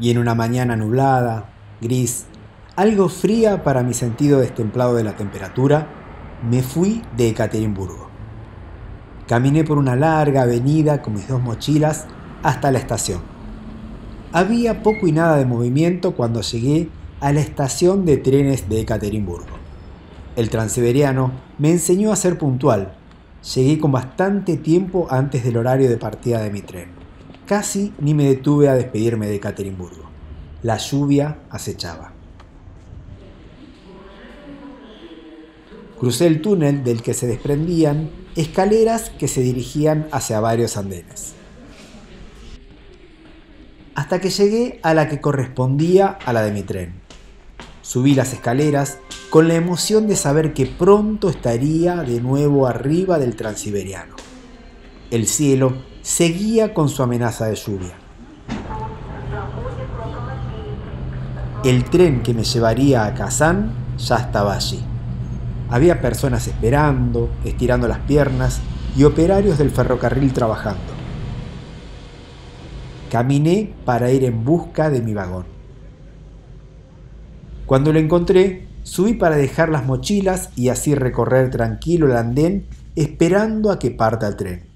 y en una mañana nublada, gris, algo fría para mi sentido destemplado de la temperatura, me fui de Ekaterimburgo. Caminé por una larga avenida con mis dos mochilas hasta la estación. Había poco y nada de movimiento cuando llegué a la estación de trenes de Ekaterimburgo. El transiberiano me enseñó a ser puntual. Llegué con bastante tiempo antes del horario de partida de mi tren. Casi ni me detuve a despedirme de Ekaterimburgo. La lluvia acechaba. Crucé el túnel del que se desprendían escaleras que se dirigían hacia varios andenes. Hasta que llegué a la que correspondía a la de mi tren. Subí las escaleras con la emoción de saber que pronto estaría de nuevo arriba del transiberiano. El cielo seguía con su amenaza de lluvia. El tren que me llevaría a Kazán ya estaba allí. Había personas esperando, estirando las piernas y operarios del ferrocarril trabajando. Caminé para ir en busca de mi vagón. Cuando lo encontré, subí para dejar las mochilas y así recorrer tranquilo el andén esperando a que parta el tren.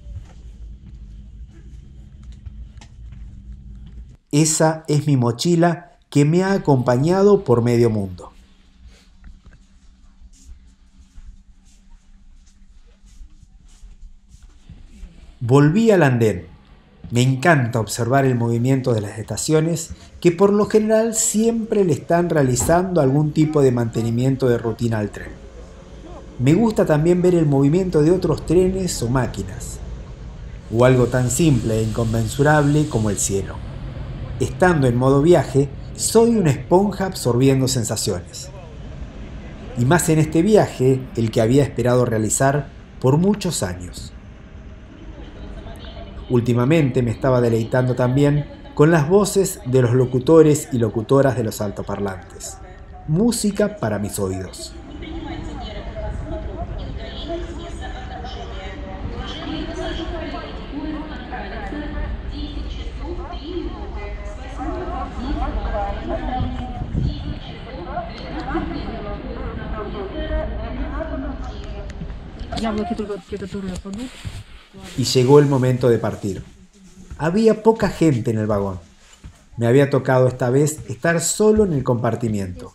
Esa es mi mochila que me ha acompañado por medio mundo. Volví al andén. Me encanta observar el movimiento de las estaciones que por lo general siempre le están realizando algún tipo de mantenimiento de rutina al tren. Me gusta también ver el movimiento de otros trenes o máquinas, o algo tan simple e inconmensurable como el cielo. Estando en modo viaje, soy una esponja absorbiendo sensaciones. Y más en este viaje, el que había esperado realizar por muchos años. Últimamente me estaba deleitando también con las voces de los locutores y locutoras de los altoparlantes. Música para mis oídos. Y llegó el momento de partir. Había poca gente en el vagón. Me había tocado esta vez estar solo en el compartimiento.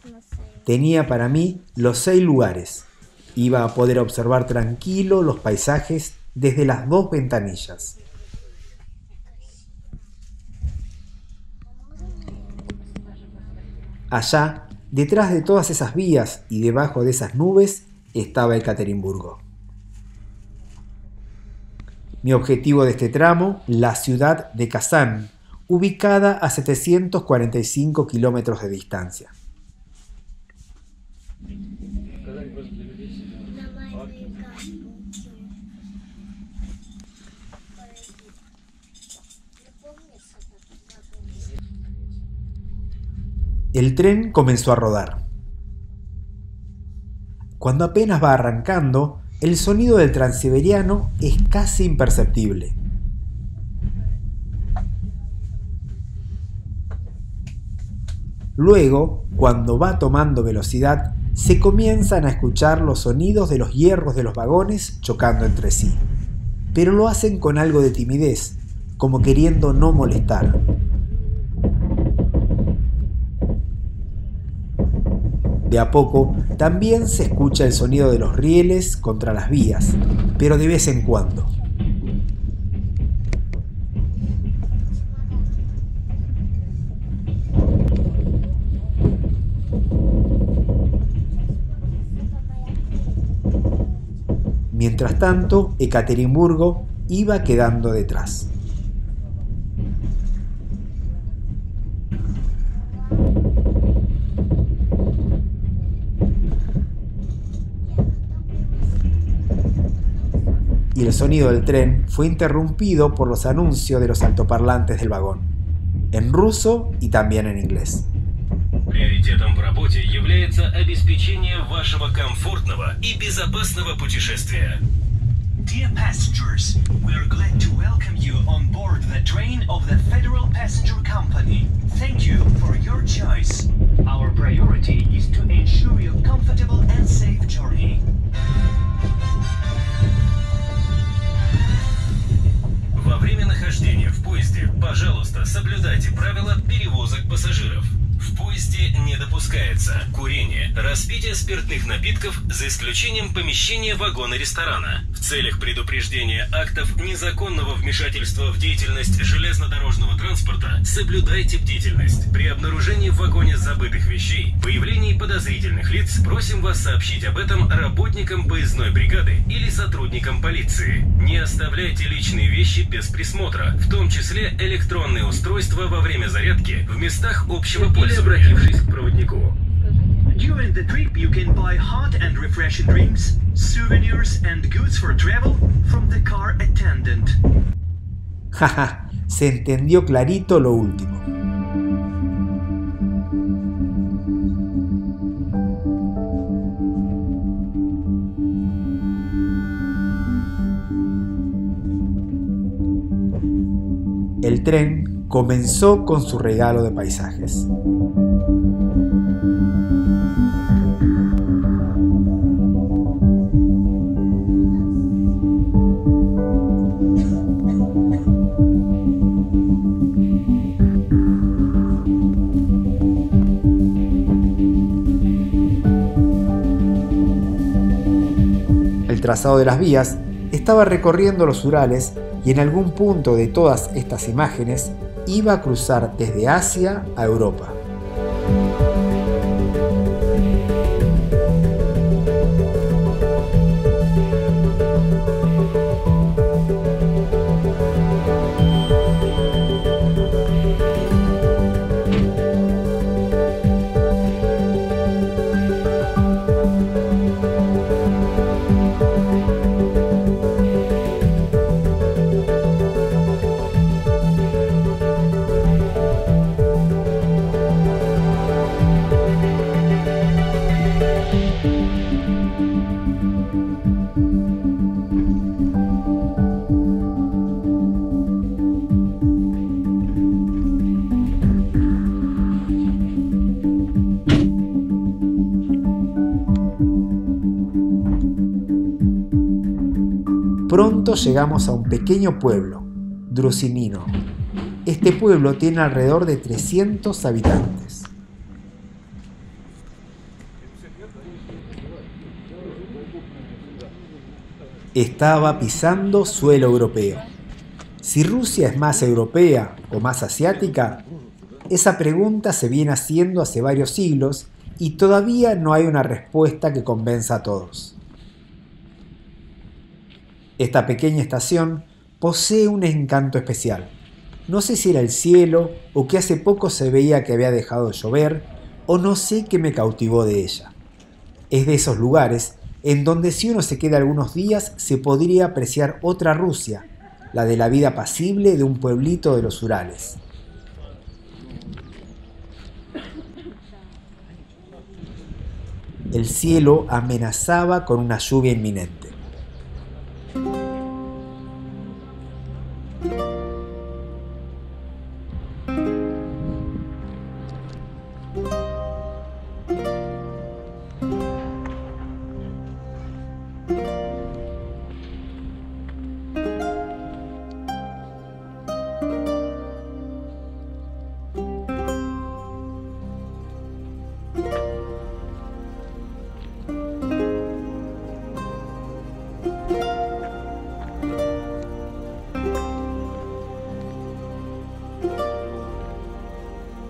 Tenía para mí los seis lugares. Iba a poder observar tranquilo los paisajes desde las dos ventanillas. Allá, detrás de todas esas vías y debajo de esas nubes, estaba Ekaterimburgo. Mi objetivo de este tramo, la ciudad de Kazán, ubicada a 745 kilómetros de distancia. El tren comenzó a rodar. Cuando apenas va arrancando, el sonido del transiberiano es casi imperceptible. Luego, cuando va tomando velocidad, se comienzan a escuchar los sonidos de los hierros de los vagones chocando entre sí. Pero lo hacen con algo de timidez, como queriendo no molestar. De a poco también se escucha el sonido de los rieles contra las vías, pero de vez en cuando. Mientras tanto, Ekaterimburgo iba quedando detrás. y el sonido del tren fue interrumpido por los anuncios de los altoparlantes del vagón, en ruso y también en inglés. Приоритетом в работе является обеспечение вашего комфортного и безопасного путешествия. Dear passengers, we are glad to welcome you on board the train of the Federal Passenger Company. Thank you your choice. Our priority is to ensure your comfortable and safe journey. Время нахождения в поезде, пожалуйста, соблюдайте правила перевозок пассажиров. Поезде не допускается курение, распитие спиртных напитков за исключением помещения вагона-ресторана. В целях предупреждения актов незаконного вмешательства в деятельность железнодорожного транспорта соблюдайте бдительность. При обнаружении в вагоне забытых вещей, появлении подозрительных лиц, просим вас сообщить об этом работникам поездной бригады или сотрудникам полиции. Не оставляйте личные вещи без присмотра, в том числе электронные устройства во время зарядки в местах общего пользования обратившись к проводнику. During the trip, you can buy hot and refreshing drinks, souvenirs and goods for travel from the car attendant. Jaja, se entendió clarito lo último. El tren comenzó con su regalo de paisajes. El trazado de las vías estaba recorriendo los Urales y en algún punto de todas estas imágenes iba a cruzar desde Asia a Europa. Pronto llegamos a un pequeño pueblo, Drusinino. Este pueblo tiene alrededor de 300 habitantes. Estaba pisando suelo europeo. Si Rusia es más europea o más asiática, esa pregunta se viene haciendo hace varios siglos y todavía no hay una respuesta que convenza a todos. Esta pequeña estación posee un encanto especial. No sé si era el cielo o que hace poco se veía que había dejado de llover o no sé qué me cautivó de ella. Es de esos lugares en donde si uno se queda algunos días se podría apreciar otra Rusia, la de la vida pasible de un pueblito de los Urales. El cielo amenazaba con una lluvia inminente.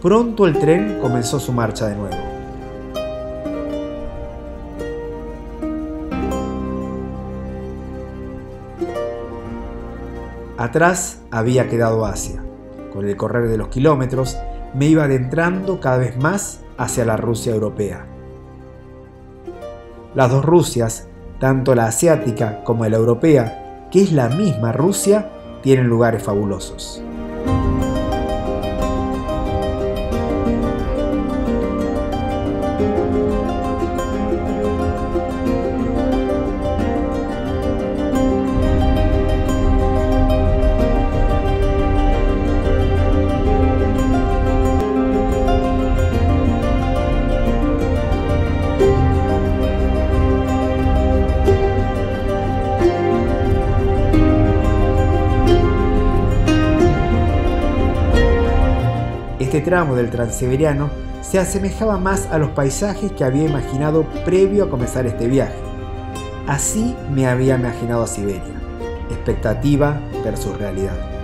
Pronto el tren comenzó su marcha de nuevo. Atrás había quedado Asia. Con el correr de los kilómetros me iba adentrando cada vez más hacia la Rusia europea. Las dos Rusias, tanto la asiática como la europea, que es la misma Rusia, tienen lugares fabulosos. Tramo del Transiberiano se asemejaba más a los paisajes que había imaginado previo a comenzar este viaje. Así me había imaginado a Siberia. Expectativa versus realidad.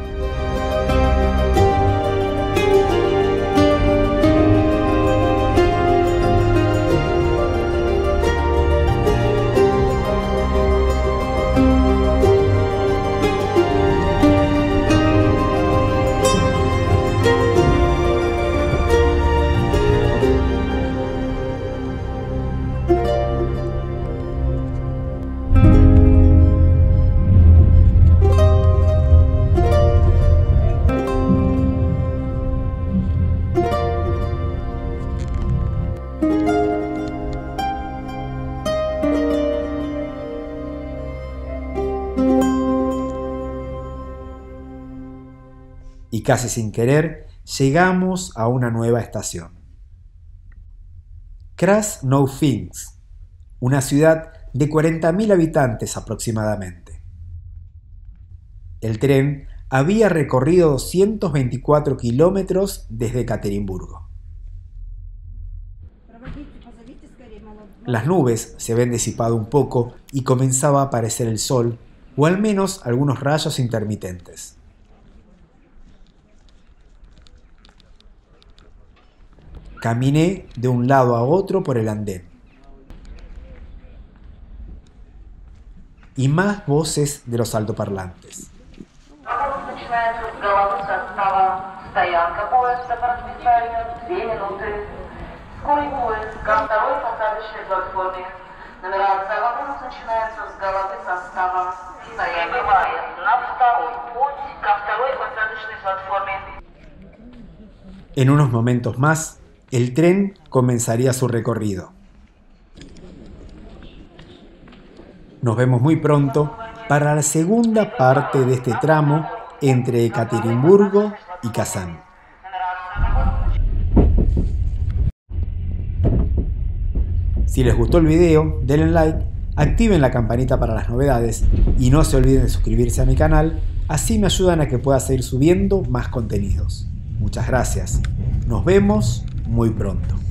Casi sin querer llegamos a una nueva estación. Krasnofinsk, una ciudad de 40.000 habitantes aproximadamente. El tren había recorrido 224 kilómetros desde Caterimburgo. Las nubes se habían disipado un poco y comenzaba a aparecer el sol, o al menos algunos rayos intermitentes. Caminé de un lado a otro por el andén. Y más voces de los altoparlantes. En unos momentos más, el tren comenzaría su recorrido. Nos vemos muy pronto para la segunda parte de este tramo entre Ekaterimburgo y Kazán. Si les gustó el video, denle like, activen la campanita para las novedades y no se olviden de suscribirse a mi canal, así me ayudan a que pueda seguir subiendo más contenidos. Muchas gracias. Nos vemos muy pronto.